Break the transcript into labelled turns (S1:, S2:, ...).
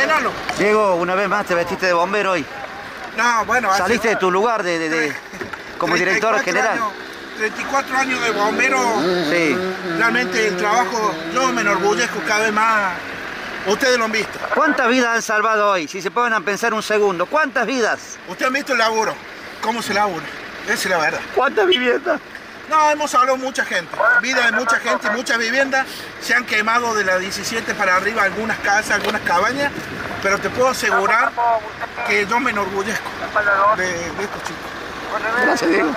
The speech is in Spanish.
S1: llénalo.
S2: Diego, una vez más te vestiste de bombero hoy.
S1: No, bueno, hace-
S2: Saliste de tu lugar de, de- de- como director
S1: 34
S2: general.
S1: años- 34 años de bombero,
S2: Sí.
S1: realmente el trabajo, yo me enorgullezco cada vez más. Ustedes lo han visto.
S2: ¿Cuántas vidas han salvado hoy? Si se pueden a pensar un segundo. ¿Cuántas vidas?
S1: Ustedes han visto el laburo, cómo se labura. Esa es la verdad.
S2: ¿Cuántas viviendas?
S1: No, hemos hablado mucha gente, vida de mucha gente, muchas viviendas, se han quemado de la 17 para arriba algunas casas, algunas cabañas, pero te puedo asegurar que yo me enorgullezco de, de estos chicos.
S2: Gracias, Diego.